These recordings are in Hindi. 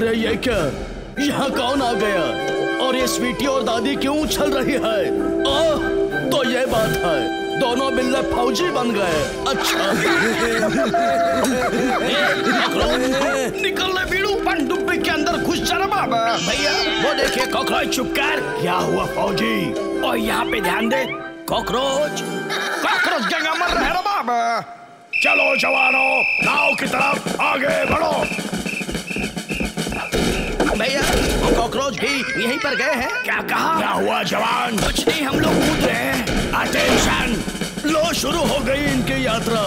अरे ये क्या? यहाँ कौन आ गया? और ये स्वीटी और दादी क्यों उछल रही है? आ, तो ये बात है। दोनों बिल्ले फौजी बन गए। अच्छा। निकल बीड़ू पनडुब्बी के अंदर घुस बाबा भैया वो देखिए कॉकरोच चुप कर। क्या हुआ फौजी? और यहाँ पे ध्यान दे कॉकरोच। कॉकरोच जगह मर रहे बाबा चलो जवानों नाव की तरफ़ आगे बढ़ो। वो भी यहीं पर गए हैं। क्या कहा? क्या हुआ जवान? कुछ नहीं हम लोग कूद रहे हैं। अटेंशन लो शुरू हो गई इनकी यात्रा।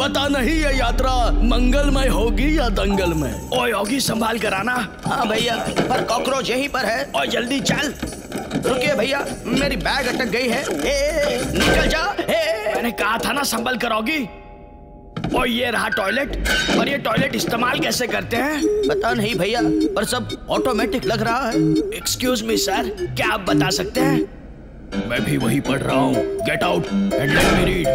पता नहीं ये यात्रा मंगलमय होगी या दंगलमय। ओए होगी संभाल कर आना हाँ भैया पर कॉकरोच यहीं पर है। और जल्दी चल। रुकिए भैया मेरी बैग अटक गई है। ए, निकल जा। ए, मैंने कहा था ना संभल करोगी और ये रहा टॉयलेट और ये टॉयलेट इस्तेमाल कैसे करते हैं? पता नहीं भैया पर सब ऑटोमेटिक लग रहा है। एक्सक्यूज मी सर क्या आप बता सकते हैं? मैं भी वही पढ़ रहा हूँ। Get out and let me read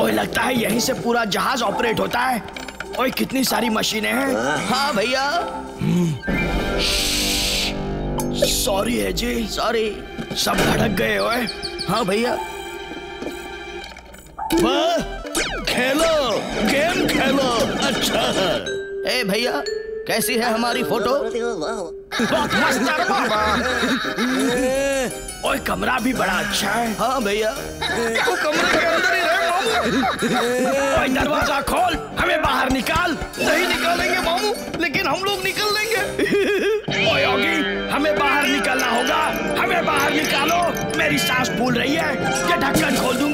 ओए लगता है यहीं से पूरा जहाज़ ऑपरेट होता है। ओए कितनी सारी मशीनें हैं। हाँ भैया। सॉरी है जी सॉरी सब भड़क गए ओए। हाँ भैया। वाह खेलो गेम खेलो अच्छा है। ए भैया कैसी है हमारी फ़ोटो? बहुत मस्त है ओए कमरा भी बड़ा अच्छा है। हाँ भैया। वो कमरे के अंदर ही रहे ओए दरवाज़ा खोल हमें बाहर निकाल। नहीं निकालेंगे मामू लेकिन हम लोग निकल लेंगे। ओए योगी हमें बाहर निकलना होगा। हमें बाहर निकालो। मेरी सांस फूल रही है ये ढक्कन खोल दूँगा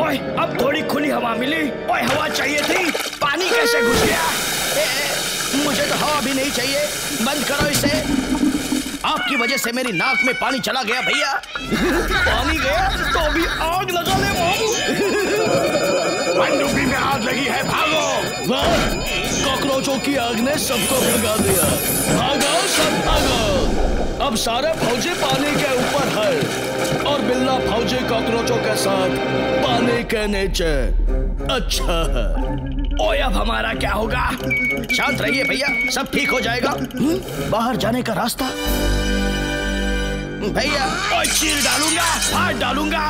ओए अब थोड़ी खुली हवा मिली। ओए हवा चाहिए थी। पानी कैसे घुस गया? ए, ए, मुझे तो हवा भी नहीं चाहिए। बंद करो इसे। आपकी वजह से मेरी नाक में पानी चला गया भैया। पानी गया तो अभी आग लगा ले पनडुब्बी में आग लगी है भागो। कॉकरोचों की आग ने सबको भगा दिया। भागो सब भागो। अब सारे फौजी पानी के ऊपर है और बिल्ला फौजी कॉकरोचों के साथ पानी के नीचे। अच्छा है। ओए अब हमारा क्या होगा? शांत रहिए भैया सब ठीक हो जाएगा। हम्म, बाहर जाने का रास्ता? भैया। ओए चीर डालूँगा हाथ डालूँगा।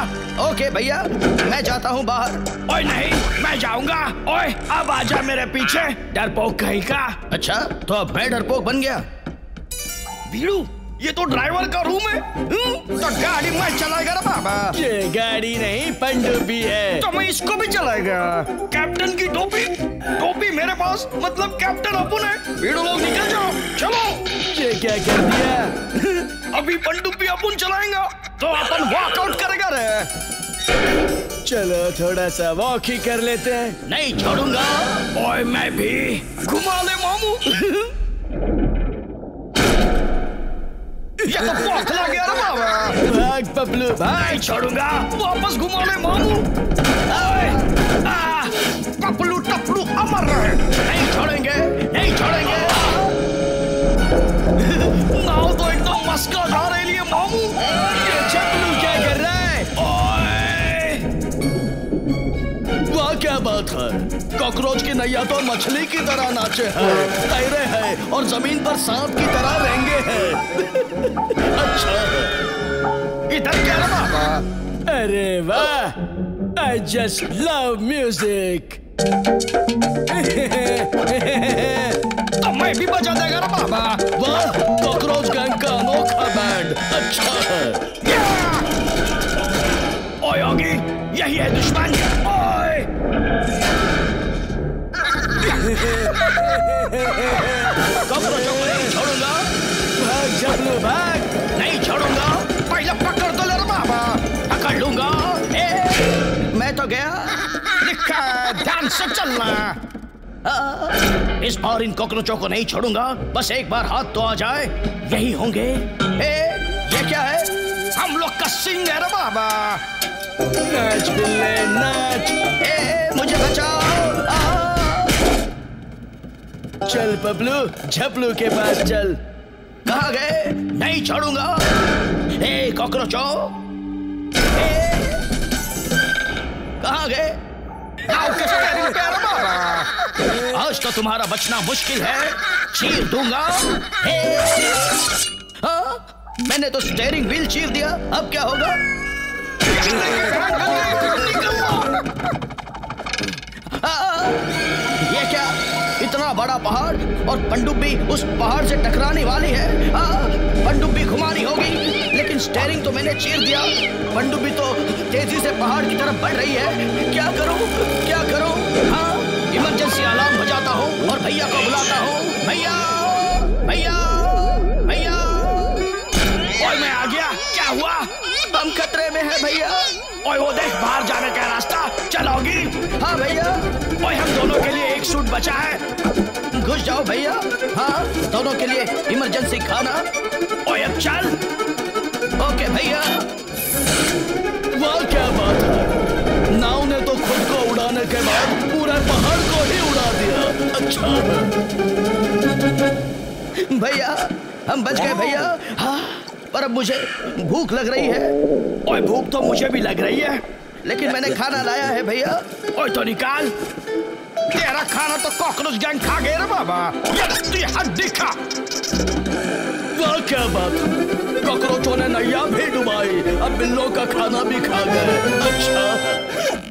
ओके भैया मैं जाता हूँ बाहर। ओए नहीं मैं जाऊँगा। ओए अब आजा मेरे पीछे डरपोक कहीं का। अच्छा तो अब मैं डरपोक बन गया। भीड़ू ये तो ड्राइवर का रूम है। हम्म, तो गाड़ी मैं चलाएगा ना बाबा। ये गाड़ी नहीं पंडुबी है। तो मैं इसको भी चलाएगा। कैप्टन की टोपी? टोपी मेरे पास मतलब कैप्टन अपन है। भीड़ो लोग निकल जाओ। चलो। ये क्या कर दिया? अभी पंडुबी अपन चलाएगा। तो अपन वॉकआउट करेगा रे। चलो थोड़ा सा वॉक ही कर लेते हैं। नहीं छोड़ूँगा। ओए मैं भी। घुमा ले मामू। ये तो पोखला गया रे बाबा भाग भाई छोड़ूँगा वापस घुमा ले मामू पपलू टपलू अमर रहे नहीं छोड़ेंगे नहीं छोड़ेंगे नाव तो एकदम मस्का जा रही है मामू ये चपलू क्या कर रहा है वाह क्या बात है कॉकरोच की नैया तो मछली की तरह नाचे है तैरे है और ज़मीन पर सांप की तरह हैं अच्छा है। इधर क्या बाबा अरे वाह आई जस्ट लव म्यूज़िक तो मैं भी बजा देगा ना बाबा। वाह कॉकरोच गैंग का अनोखा बैंड अच्छा है। ओए योगी यही है दुश्मन। ओए! कॉकरोचों को नहीं छोड़ूँगा भाग भाग। नहीं छोड़ूँगा। पहले पकड़ तो ले बाबा। पकड़ लूँगा। ए, मैं तो गया। ध्यान से चलना। इस बार इन कॉकरोचों को नहीं छोड़ूँगा। बस एक बार हाथ तो आ जाए। यही होंगे। ए, ये क्या है? हम लोग का सिंह है बाबा। नाच बिल्ले नाच। ए, मुझे बचाओ। चल पपलू झपलू के पास चल। कहा गए नहीं छोड़ूँगा। ए कॉकरोचो। कहा गए? आज तो तुम्हारा बचना मुश्किल है चीर दूँगा। हे हाँ, मैंने तो स्टेयरिंग व्हील चीर दिया अब क्या होगा? हाँ, ये क्या? इतना बड़ा पहाड़ और पंडुब्बी उस पहाड़ से टकराने वाली है। पंडुब्बी घुमानी होगी, लेकिन स्टेयरिंग तो मैंने चीर दिया। पनडुब्बी तो तेज़ी से पहाड़ की तरफ़ बढ़ रही है। क्या करूँ? क्या करूँ? हाँ इमरजेंसी अलार्म बजाता हूँ और भैया को बुलाता हूँ। भैया भैया भैया। और मैं आ गया। क्या हुआ? हम खतरे में है भैया। और वो देख, बाहर जाने का रास्ता। चलोगी हाँ भैया। एक सूट बचा है। घुस जाओ भैया। हाँ दोनों के लिए इमरजेंसी खाना। ओए, अब चल। ओके भैया। वाह, क्या बात है। नाव ने तो खुद को उड़ाने के बाद पूरे पहाड़ को ही उड़ा दिया। अच्छा भैया, हम बच गए भैया। हाँ पर अब मुझे भूख लग रही है। ओए, भूख तो मुझे भी लग रही है। लेकिन मैंने खाना लाया है भैया। ओए तो निकाल। तेरा खाना तो कॉकरोच गैंग खा गए रे बाबा ये हड्डी खा वाह क्या बात कॉकरोचों ने नैया भी डुबाई अब बिल्लों का खाना भी खा गए अच्छा